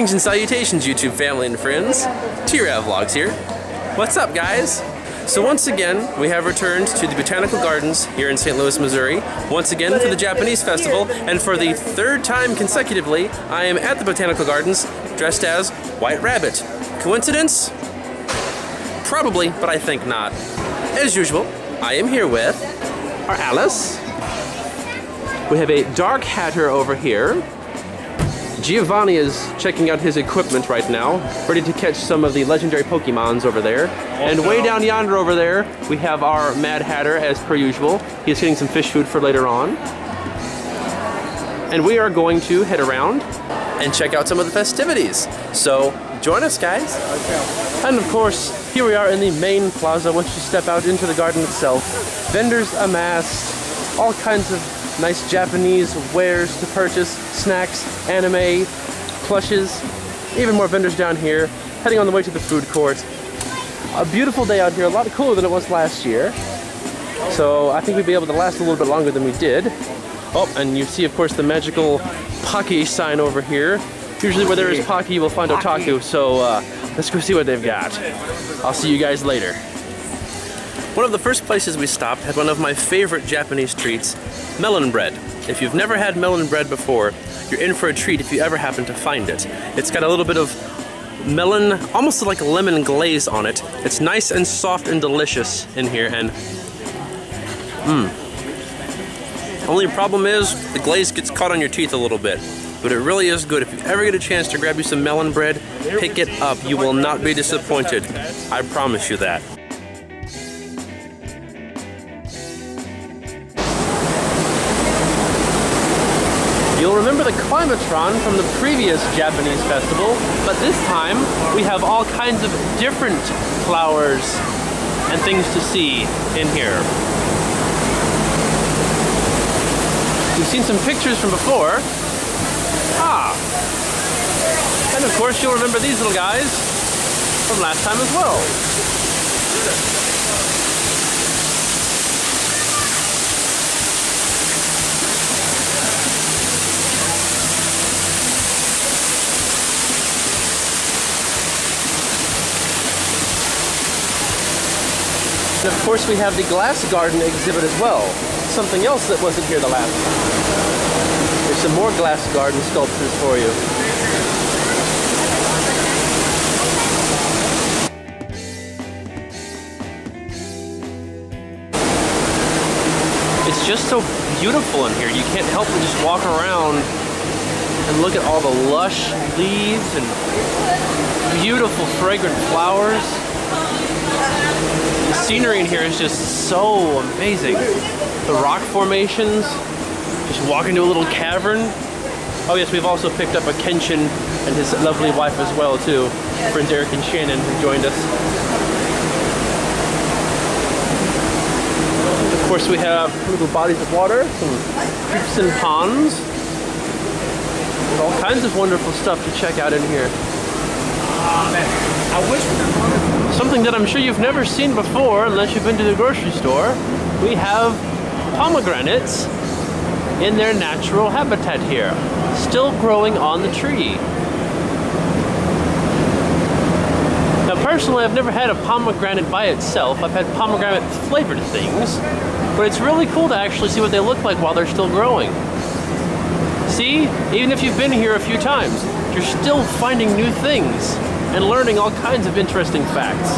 Greetings and salutations, YouTube family and friends. T-Rav Vlogs here. What's up, guys? So once again, we have returned to the Botanical Gardens here in St. Louis, Missouri, once again for the Japanese Festival, and for the third time consecutively, I am at the Botanical Gardens dressed as White Rabbit. Coincidence? Probably, but I think not. As usual, I am here with our Alice. We have a Dark Hatter over here. Giovanni is checking out his equipment right now, ready to catch some of the legendary Pokemons over there. And way down yonder over there, we have our Mad Hatter as per usual. He's getting some fish food for later on. And we are going to head around and check out some of the festivities. So join us guys. And of course, here we are in the main plaza once you step out into the garden itself. Vendors amassed, all kinds of nice Japanese wares to purchase, snacks, anime, plushes, even more vendors down here, heading on the way to the food court. A beautiful day out here, a lot cooler than it was last year. So I think we'd be able to last a little bit longer than we did. Oh, and you see, of course, the magical Pocky sign over here. Usually where there is Pocky, you will find Otaku, so uh, let's go see what they've got. I'll see you guys later. One of the first places we stopped had one of my favorite Japanese treats, melon bread. If you've never had melon bread before, you're in for a treat if you ever happen to find it. It's got a little bit of melon, almost like a lemon glaze on it. It's nice and soft and delicious in here and mmm. Only problem is the glaze gets caught on your teeth a little bit. But it really is good. If you ever get a chance to grab you some melon bread, pick it up. You will not be disappointed. I promise you that. The Climatron from the previous Japanese festival, but this time we have all kinds of different flowers and things to see in here. You've seen some pictures from before. Ah. And of course you'll remember these little guys from last time as well. And of course we have the glass garden exhibit as well. Something else that wasn't here the last time. There's some more glass garden sculptures for you. It's just so beautiful in here. You can't help but just walk around and look at all the lush leaves and beautiful fragrant flowers. The scenery in here is just so amazing. The rock formations, just walk into a little cavern. Oh yes, we've also picked up a Kenshin and his lovely wife as well too. Friends Eric and Shannon have joined us. Of course we have little bodies of water, some creeks and ponds. All kinds of wonderful stuff to check out in here. Something that I'm sure you've never seen before unless you've been to the grocery store. We have pomegranates in their natural habitat here, still growing on the tree. Now personally, I've never had a pomegranate by itself. I've had pomegranate flavored things, but it's really cool to actually see what they look like while they're still growing. See, even if you've been here a few times, you're still finding new things and learning all kinds of interesting facts.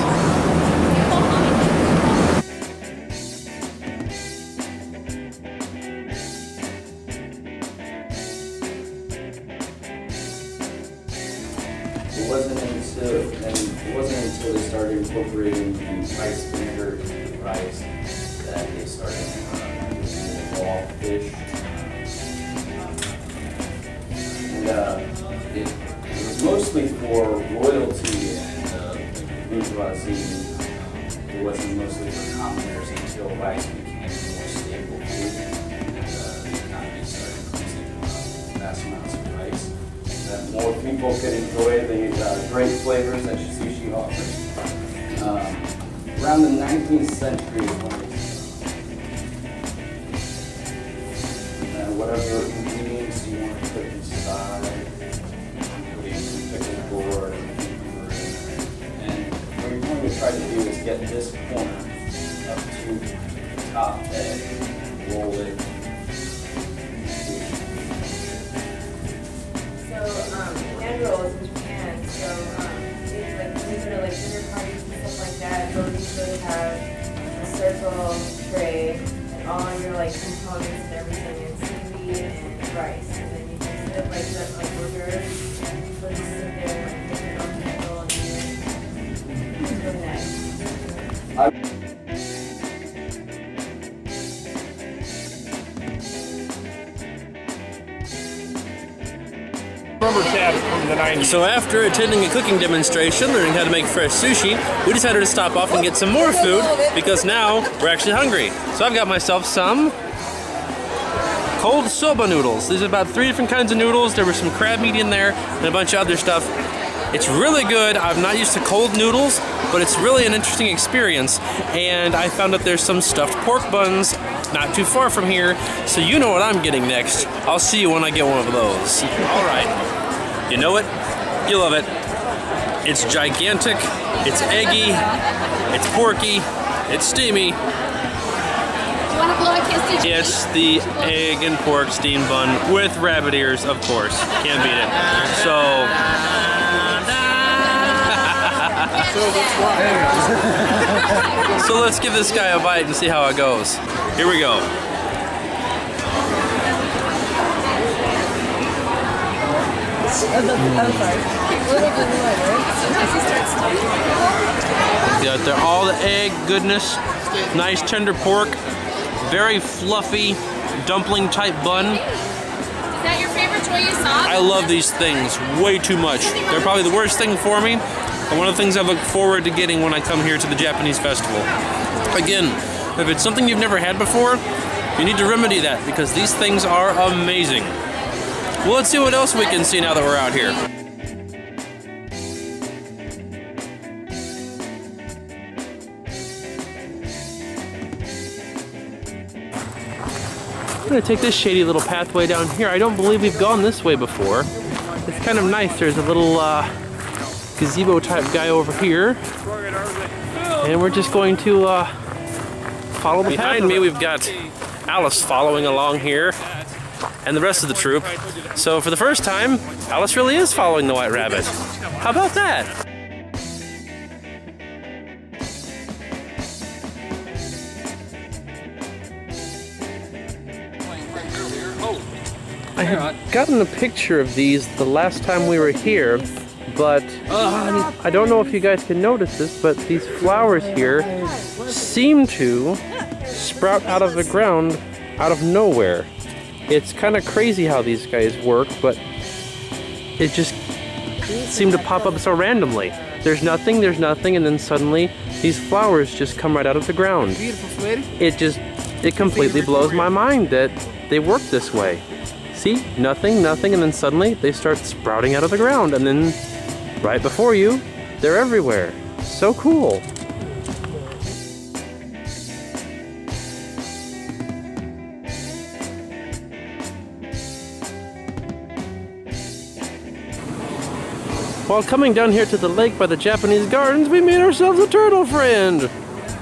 It wasn't until and it wasn't until they started incorporating the rice vinegar people could enjoy the uh, great flavors that sushi offers. Um, around the 19th century, uh, whatever ingredients you want to put inside, including the board and what you're going to try to do is get this corner up to the top and roll it dinner parties and stuff like that, you'll usually have a circle tray and all your like components and everything and seaweed and rice. And then you just sit like that like burgers and so just sit there and make on the table and do it. It's really number 10 the 90s. So after attending a cooking demonstration, learning how to make fresh sushi, we decided to stop off and get some more food because now we're actually hungry. So I've got myself some cold soba noodles. These are about three different kinds of noodles. There was some crab meat in there and a bunch of other stuff. It's really good. I'm not used to cold noodles, but it's really an interesting experience. And I found out there's some stuffed pork buns not too far from here, so you know what I'm getting next. I'll see you when I get one of those. All right. You know it, you love it. It's gigantic, it's eggy, it's porky, it's steamy. You want to blow a kiss to It's the egg and pork steam bun with rabbit ears, of course. Can't beat it. So, so let's give this guy a bite and see how it goes. Here we go. Got there all the egg goodness, nice tender pork, very fluffy dumpling type bun. Is that your favorite Toya sauce? I love these things way too much. They're probably the worst thing for me, and one of the things I look forward to getting when I come here to the Japanese festival. Again, if it's something you've never had before, you need to remedy that because these things are amazing. Well, let's see what else we can see now that we're out here. I'm gonna take this shady little pathway down here. I don't believe we've gone this way before. It's kind of nice. There's a little uh, gazebo type guy over here. And we're just going to uh, follow the Behind me we've got Alice following along here and the rest of the troop. So for the first time, Alice really is following the White Rabbit. How about that? I had gotten a picture of these the last time we were here, but I don't know if you guys can notice this, but these flowers here seem to sprout out of the ground out of nowhere. It's kind of crazy how these guys work, but it just seemed to pop up so randomly. There's nothing, there's nothing, and then suddenly these flowers just come right out of the ground. It just, it completely blows my mind that they work this way. See, nothing, nothing, and then suddenly they start sprouting out of the ground, and then right before you, they're everywhere. So cool. While coming down here to the lake by the Japanese gardens, we made ourselves a turtle friend.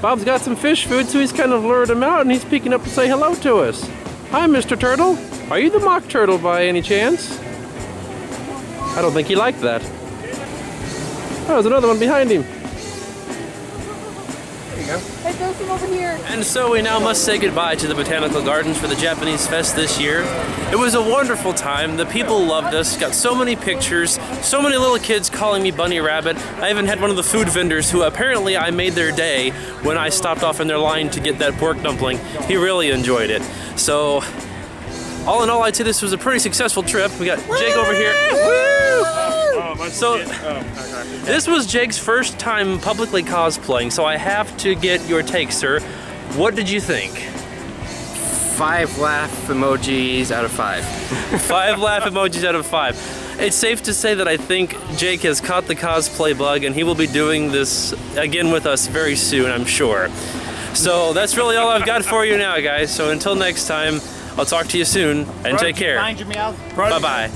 Bob's got some fish food, so he's kind of lured him out and he's peeking up to say hello to us. Hi, Mr. Turtle. Are you the mock turtle by any chance? I don't think he liked that. Oh, there's another one behind him. Hey, throw some over here. And so we now must say goodbye to the Botanical Gardens for the Japanese Fest this year. It was a wonderful time. The people loved us, got so many pictures, so many little kids calling me Bunny Rabbit. I even had one of the food vendors who apparently I made their day when I stopped off in their line to get that pork dumpling. He really enjoyed it. So, all in all, I'd say this was a pretty successful trip. We got Jake over here. My So- shit. Oh. This was Jake's first time publicly cosplaying, so I have to get your take, sir. What did you think? five laugh emojis out of five. Five laugh emojis out of five. It's safe to say that I think Jake has caught the cosplay bug and he will be doing this again with us very soon, I'm sure. So that's really all I've got for you now, guys. So until next time, I'll talk to you soon and take care. Bye bye.